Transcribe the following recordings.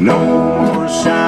No more shouting,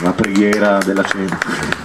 la preghiera della cena.